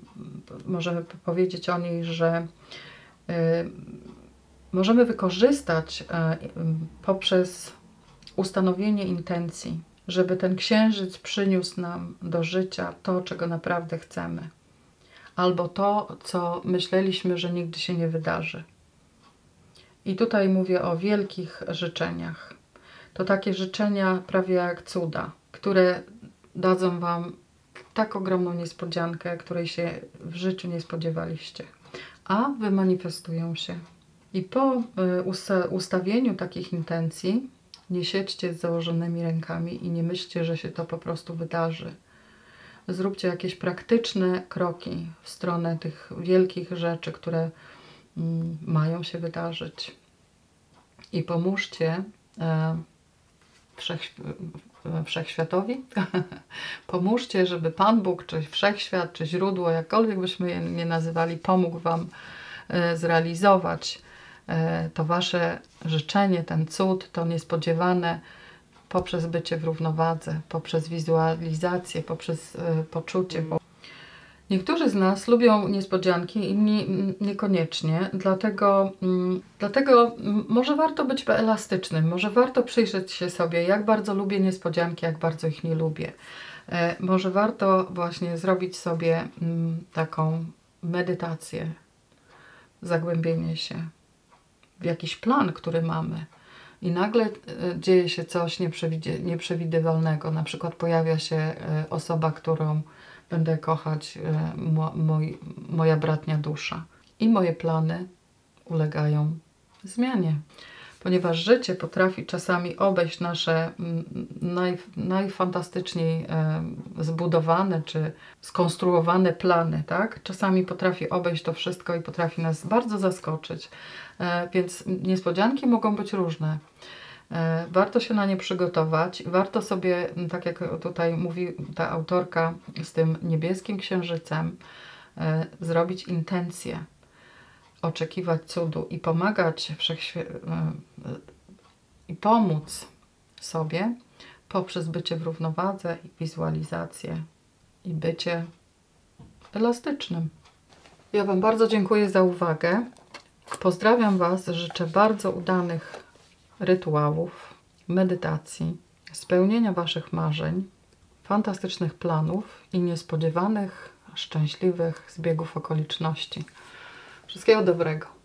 możemy powiedzieć o niej, że y, możemy wykorzystać y, poprzez ustanowienie intencji, żeby ten księżyc przyniósł nam do życia to, czego naprawdę chcemy, albo to, co myśleliśmy, że nigdy się nie wydarzy. I tutaj mówię o wielkich życzeniach to takie życzenia prawie jak cuda, które dadzą Wam tak ogromną niespodziankę, której się w życiu nie spodziewaliście, a wymanifestują się. I po y, ustawieniu takich intencji nie siedźcie z założonymi rękami i nie myślcie, że się to po prostu wydarzy. Zróbcie jakieś praktyczne kroki w stronę tych wielkich rzeczy, które mm, mają się wydarzyć. I pomóżcie e, wszech, wszechświatowi. Pomóżcie, żeby Pan Bóg, czy wszechświat, czy źródło, jakkolwiek byśmy je nie nazywali, pomógł Wam e, zrealizować e, to Wasze życzenie, ten cud, to niespodziewane poprzez bycie w równowadze, poprzez wizualizację, poprzez e, poczucie. Niektórzy z nas lubią niespodzianki, inni mm, niekoniecznie, dlatego, mm, dlatego mm, może warto być elastycznym, może warto przyjrzeć się sobie, jak bardzo lubię niespodzianki, jak bardzo ich nie lubię. E, może warto właśnie zrobić sobie taką medytację, zagłębienie się jakiś plan, który mamy. I nagle e, dzieje się coś nieprzewidywalnego. Na przykład pojawia się e, osoba, którą będę kochać, moi, moja bratnia dusza. I moje plany ulegają zmianie ponieważ życie potrafi czasami obejść nasze mm, naj, najfantastyczniej e, zbudowane czy skonstruowane plany, tak? Czasami potrafi obejść to wszystko i potrafi nas bardzo zaskoczyć. E, więc niespodzianki mogą być różne. E, warto się na nie przygotować. Warto sobie, tak jak tutaj mówi ta autorka z tym niebieskim księżycem, zrobić intencję oczekiwać cudu i pomagać wszechświe... E, i pomóc sobie poprzez bycie w równowadze i wizualizację i bycie elastycznym. Ja Wam bardzo dziękuję za uwagę. Pozdrawiam Was, życzę bardzo udanych rytuałów, medytacji, spełnienia Waszych marzeń, fantastycznych planów i niespodziewanych, szczęśliwych zbiegów okoliczności. Wszystkiego dobrego.